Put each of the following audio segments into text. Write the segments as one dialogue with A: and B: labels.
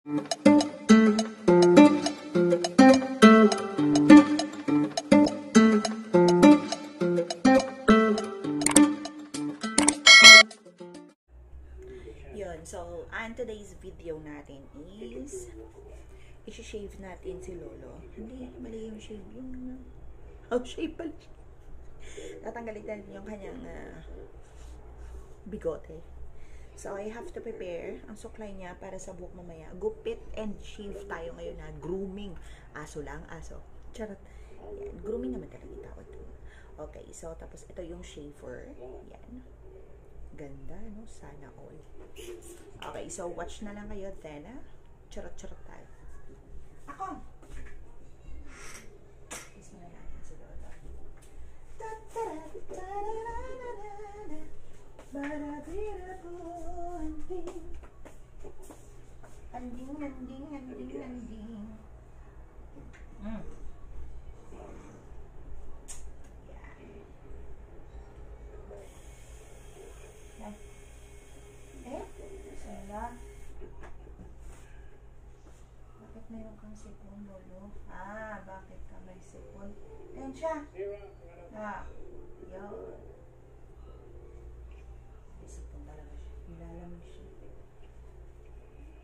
A: Yun, so, ang today's video natin is isi-shave natin si Lolo. Hindi, mali yung shave. Yung, oh, shave pala. Tatanggalin natin yung kanyang ah, bigote. So, I have to prepare ang suklay niya para sa buhok mamaya. Gupit and shave tayo ngayon na grooming. Aso lang, aso. Charot. Yan, grooming naman talaga yung tawag dun. Okay, so tapos ito yung shaver. Yan. Ganda, no? Sana all. Okay, so watch na lang kayo then. Charot-charot tayo. Ako! Kiss mo na natin si Lola. Ta-ta-ra-ta-ra-ra-ra-ra. Barabira-bu-anding. Anding, anding, anding, anding. Mm. Yan. Yan. Eh, Sela. Mayroon kang sipon, Lolo? Ah, bakit ka may sipon? Ayan siya. Ah, yun. May sipon talaga siya. Nilalamig siya.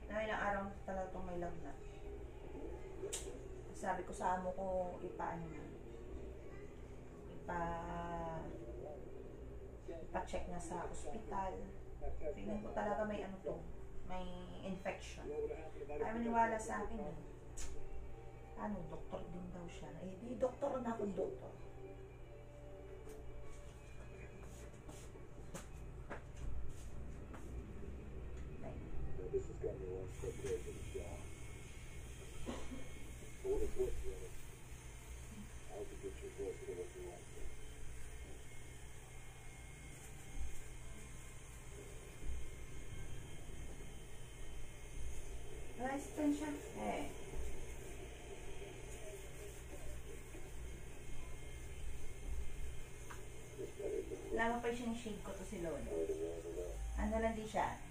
A: Na ilang araw talaga itong may lagnat. Sabi ko sa amo ko, ipaano na. Ipa... Ipa-check na sa ospital. Tingnan ko talaga may ano to. May infection. Ay, maniwala sa akin eh. Ano, doktor din daw siya. Eh, di doktor na akong doktor.
B: This one step closer to the job. For what it's worth, Rennie, I hope you get your voice to what you want to.
A: Resistant siya. Eh. Lama pa siyang shade ko to si Lolo. Ano lang di siya.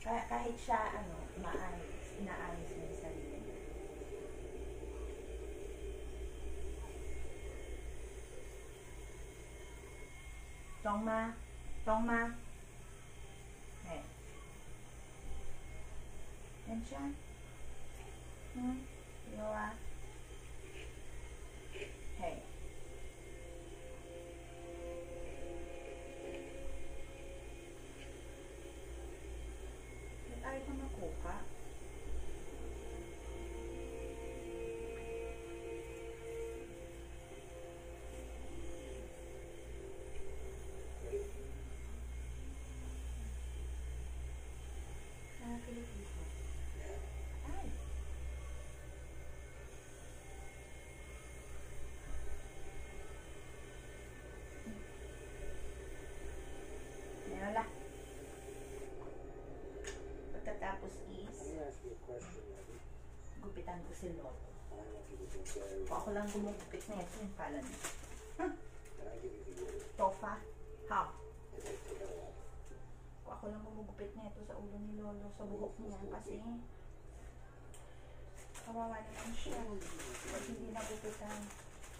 A: Kah- kahit siya, ano, maayos, inaayos niya yung sarili niya. Tongma, Tongma. Eh. Yan siya. Hmm? Yawa. Pagkatapos is, gupitan ko si Lolo. Kung ako lang gumugupit na ito, yung pala niya.
B: The word?
A: Tofa? Ha? Kung ako lang gumugupit na ito sa ulo ni Lolo, sa buhok niya, kasi kawawa naman siya. Pag hindi nagupitan.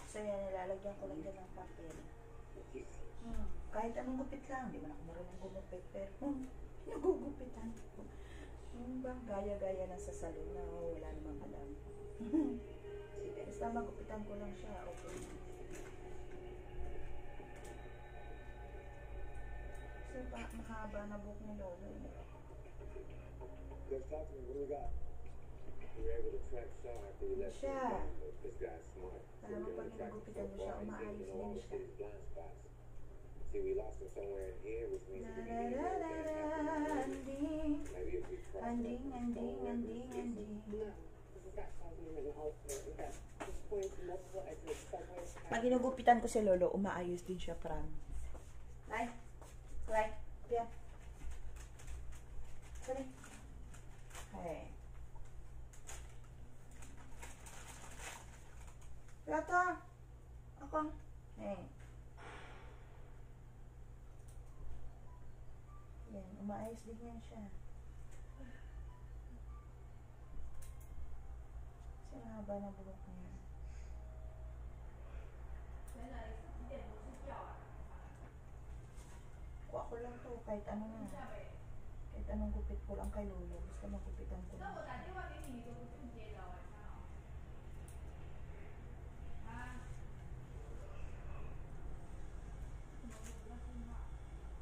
A: So yan, nilalagyan ko lang din ng papel. Hmm. Kahit anong gupit lang, di man ako marunong gumupit, pero hmm, nagugupitan. Yung bang gaya-gaya na sa salon na wala namang alam. Basta magupitan ko lang siya, okay. Kasi pa, mahaba na buhok ni Lolo. eh.
B: To me. What do we got?
A: Siya. Alam mo,
B: So
A: pag
B: we tracked him
A: nagupitan mo
B: so
A: siya, umaayos din siya.
B: See, we lost him somewhere in here, which means. Maybe if we cross
A: ending, ending, ending. Ko si Lolo, umaayos din siya, pram. Lai. Lai. Pia. Sorry. Hey. Lata. Ako. Hey. Yan, umaayos Ayos din yan siya. Kasi ang haba na buhok niya. Kuha ko lang to, kahit ano na. Kahit anong gupit ko lang kay Lolo. Basta magupitan ko lang.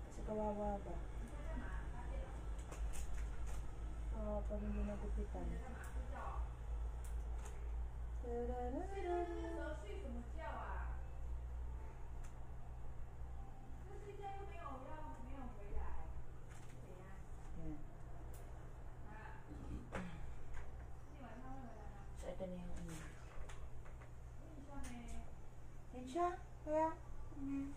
A: Kasi kawawa ba? Kawawa pa hindi nagupitan. Tararara. Yan. So, ito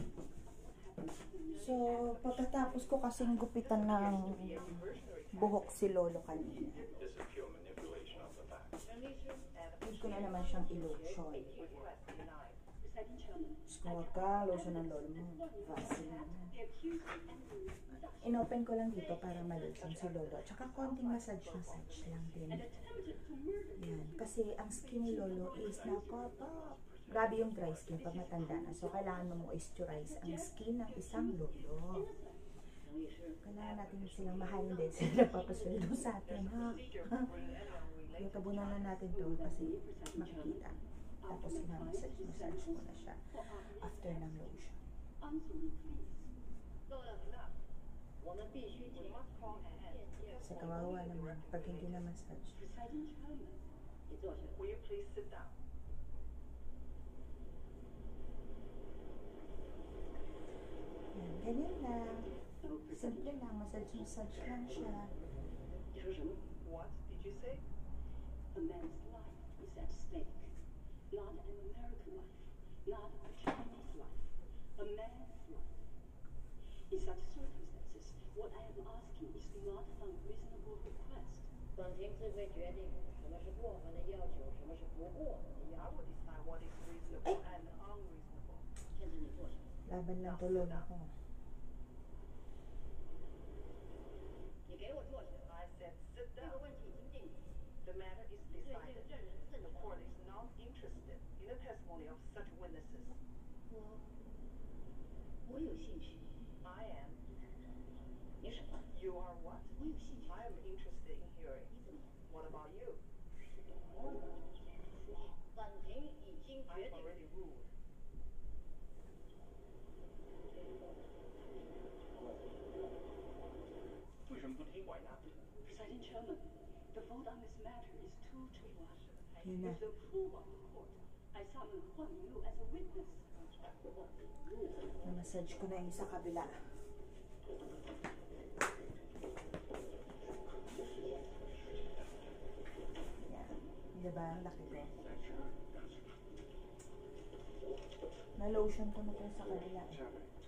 A: pagkatapos ko kasing gupitan ng buhok si Lolo kanina. Need ko na naman siyang i-lotion. Huwag ka, lotion ng lolo mo. Vaseline. Inopen ko lang dito para ma-lotion si Lolo. Tsaka konting massage-massage lang din. Yan. Kasi ang skin ni Lolo is nakapap. Grabe yung dry skin pag matanda na. So, kailangan ma-moisturize ang skin ng isang lolo. Kailangan natin silang mahalin din sila napapasweldo sa atin. Ha? ha? Kaya tabunan na natin doon kasi makikita. Tapos, inamassage massage ko na siya after ng lotion. Kasi kawawa naman pag hindi na massage.
C: Will you please sit down?
A: Yan, ganyan lang. Simple lang, massage-massage lang siya.
D: 你说什么
C: What did you
D: say?？A man's life is at stake, not an American life, not a Chinese life, a man's life. In such circumstances, what I am asking is not an unreasonable request.
E: 本庭自会决定什么是过分的要求，什么是不过分的要
C: I
E: 求。
C: will decide what is The matter is
E: 对这
C: decided.
E: 个证人是
C: The
E: 你
C: court is not interested in the testimony of such witnesses.
E: 我我有兴趣。
C: I am.
E: 你什么？
C: You are what?
D: Matter is two to one.
A: Yun na.
D: With the approval of the court, I summon Huang Yu as a witness.
A: Na-massage ko na yung sa kabila. Yan. Diba? Ang laki ko. Na-lotion ko na to sa kabila.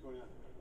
B: What's